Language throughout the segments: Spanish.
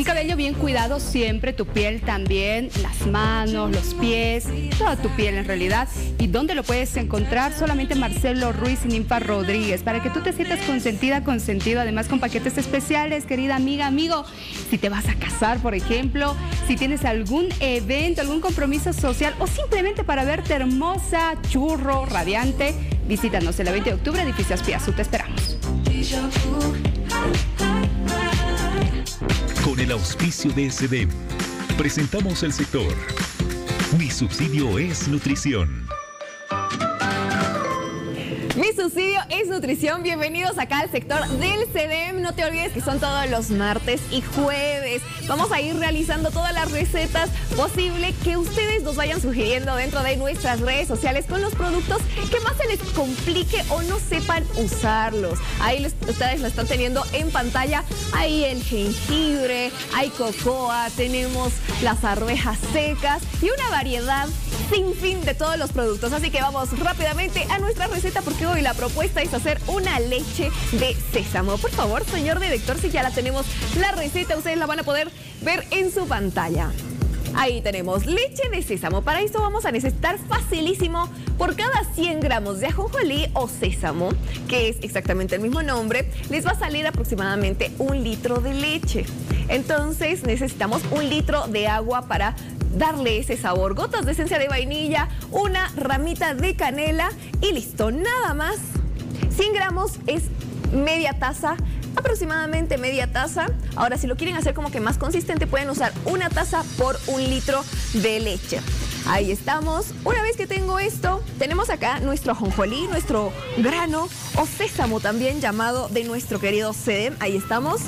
Un cabello bien cuidado siempre, tu piel también, las manos, los pies, toda tu piel en realidad. ¿Y dónde lo puedes encontrar? Solamente Marcelo Ruiz y Ninfa Rodríguez, para que tú te sientas consentida, consentido, además con paquetes especiales, querida amiga, amigo. Si te vas a casar, por ejemplo, si tienes algún evento, algún compromiso social o simplemente para verte hermosa, churro, radiante, visítanos el 20 de octubre, edificio Aspiazú, te esperamos. El auspicio de SDEM, presentamos el sector. Mi subsidio es nutrición. Mi subsidio es nutrición. Bienvenidos acá al sector del CEDEM. No te olvides que son todos los martes y jueves. Vamos a ir realizando todas las recetas posibles que ustedes nos vayan sugiriendo dentro de nuestras redes sociales con los productos que más se les complique o no sepan usarlos. Ahí ustedes lo están teniendo en pantalla. Ahí el jengibre, hay cocoa, tenemos las arvejas secas y una variedad sin fin de todos los productos. Así que vamos rápidamente a nuestra receta porque hoy la propuesta es hacer una leche de sésamo. Por favor, señor director, si ya la tenemos la receta, ustedes la van a poder ver en su pantalla. Ahí tenemos leche de sésamo. Para esto vamos a necesitar facilísimo por cada 100 gramos de ajonjolí o sésamo, que es exactamente el mismo nombre, les va a salir aproximadamente un litro de leche. Entonces necesitamos un litro de agua para darle ese sabor. Gotas de esencia de vainilla, una ramita de canela y listo, nada más. 100 gramos es media taza aproximadamente media taza. Ahora, si lo quieren hacer como que más consistente, pueden usar una taza por un litro de leche. Ahí estamos. Una vez que tengo esto, tenemos acá nuestro ajonjolí, nuestro grano o sésamo también llamado de nuestro querido SEDEM. Ahí estamos.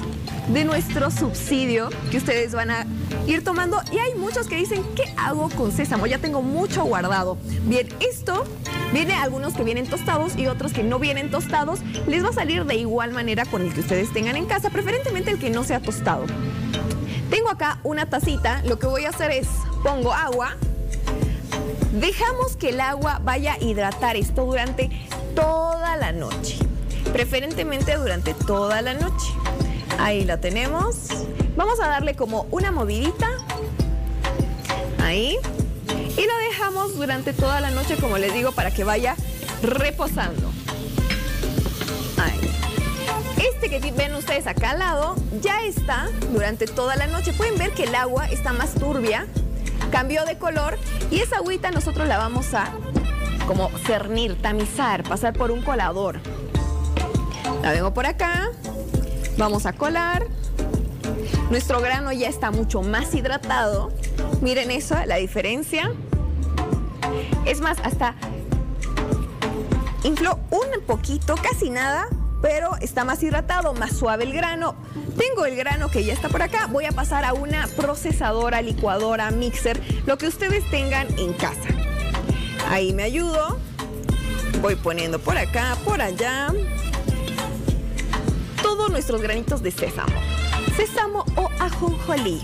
De nuestro subsidio que ustedes van a ir tomando. Y hay muchos que dicen, ¿qué hago con sésamo? Ya tengo mucho guardado. Bien, esto viene algunos que vienen tostados y otros que no vienen tostados. Les va a salir de igual manera con el que ustedes tengan en casa, preferentemente el que no sea tostado. Tengo acá una tacita. Lo que voy a hacer es pongo agua Dejamos que el agua vaya a hidratar esto durante toda la noche, preferentemente durante toda la noche. Ahí la tenemos. Vamos a darle como una movidita. Ahí. Y lo dejamos durante toda la noche, como les digo, para que vaya reposando. Ahí. Este que ven ustedes acá al lado ya está durante toda la noche. Pueden ver que el agua está más turbia cambió de color y esa agüita nosotros la vamos a como cernir, tamizar, pasar por un colador. La vengo por acá, vamos a colar. Nuestro grano ya está mucho más hidratado. Miren eso, la diferencia. Es más, hasta infló un poquito, casi nada, pero está más hidratado, más suave el grano. Tengo el grano que ya está por acá, voy a pasar a una procesadora, licuadora, mixer, lo que ustedes tengan en casa. Ahí me ayudo, voy poniendo por acá, por allá, todos nuestros granitos de sésamo. Sésamo o ajonjolí.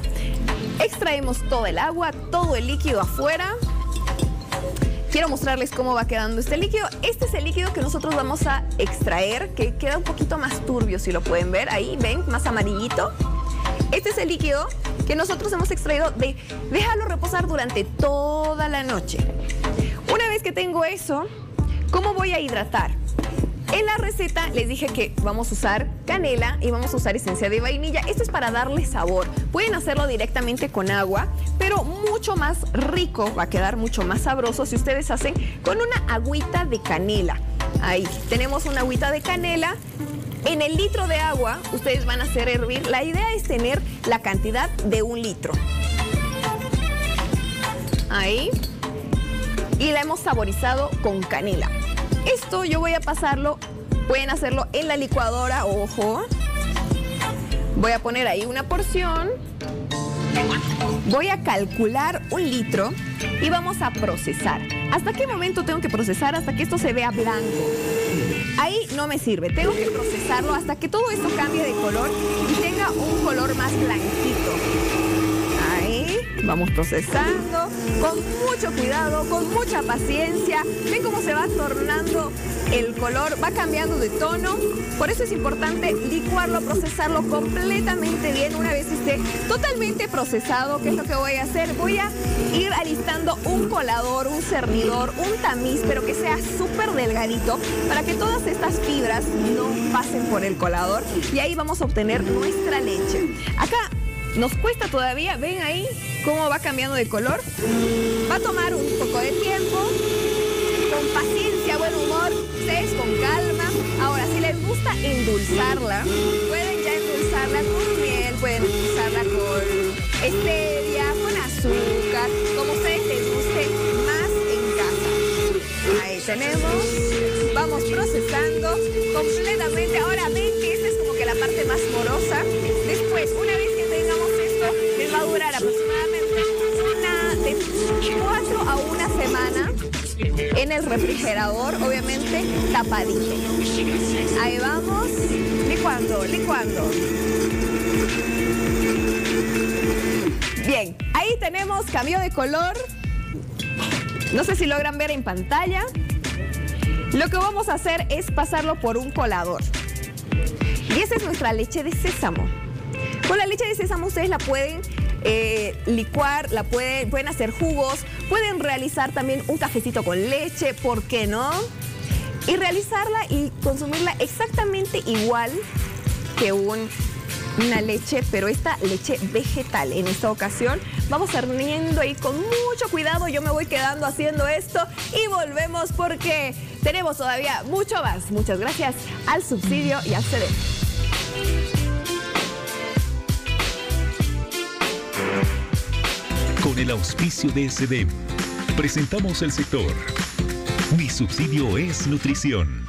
Extraemos todo el agua, todo el líquido afuera quiero mostrarles cómo va quedando este líquido. Este es el líquido que nosotros vamos a extraer, que queda un poquito más turbio, si lo pueden ver. Ahí, ven, más amarillito. Este es el líquido que nosotros hemos extraído de dejarlo reposar durante toda la noche. Una vez que tengo eso, ¿cómo voy a hidratar? En la receta les dije que vamos a usar canela y vamos a usar esencia de vainilla. Esto es para darle sabor. Pueden hacerlo directamente con agua, pero mucho más rico, va a quedar mucho más sabroso si ustedes hacen con una agüita de canela. Ahí tenemos una agüita de canela. En el litro de agua ustedes van a hacer hervir. La idea es tener la cantidad de un litro. Ahí. Y la hemos saborizado con canela. Esto yo voy a pasarlo, pueden hacerlo en la licuadora, ojo. Voy a poner ahí una porción. Voy a calcular un litro y vamos a procesar. ¿Hasta qué momento tengo que procesar? Hasta que esto se vea blanco. Ahí no me sirve. Tengo que procesarlo hasta que todo esto cambie de color y tenga un color más blanquito. Vamos procesando con mucho cuidado, con mucha paciencia. Ven cómo se va tornando el color va cambiando de tono. Por eso es importante licuarlo, procesarlo completamente bien. Una vez esté totalmente procesado, ¿qué es lo que voy a hacer? Voy a ir alistando un colador, un cernidor, un tamiz, pero que sea súper delgadito para que todas estas fibras no pasen por el colador. Y ahí vamos a obtener nuestra leche. Acá nos cuesta todavía, ven ahí cómo va cambiando de color. Va a tomar un poco de tiempo, con paciencia, buen humor, ustedes con calma. Ahora, si les gusta endulzarla, pueden ya endulzarla con miel, pueden endulzarla con stevia, con azúcar, como ustedes les guste más en casa. Ahí tenemos, vamos procesando completamente. Ahora ven que esta es como que la parte más morosa. Después, una vez que tengamos esto, les va a durar aproximadamente una de cuatro a una semana en el refrigerador, obviamente tapadito. Ahí vamos, licuando, licuando. Bien, ahí tenemos cambio de color. No sé si logran ver en pantalla. Lo que vamos a hacer es pasarlo por un colador. Y esa es nuestra leche de sésamo. Con la leche de sésamo ustedes la pueden eh, licuar, la pueden, pueden hacer jugos, pueden realizar también un cafecito con leche, ¿por qué no? Y realizarla y consumirla exactamente igual que un, una leche, pero esta leche vegetal. En esta ocasión vamos cerniendo ahí con mucho cuidado. Yo me voy quedando haciendo esto y volvemos porque tenemos todavía mucho más. Muchas gracias al subsidio y al CD. Con el auspicio de SDEM, presentamos el sector. Mi subsidio es nutrición.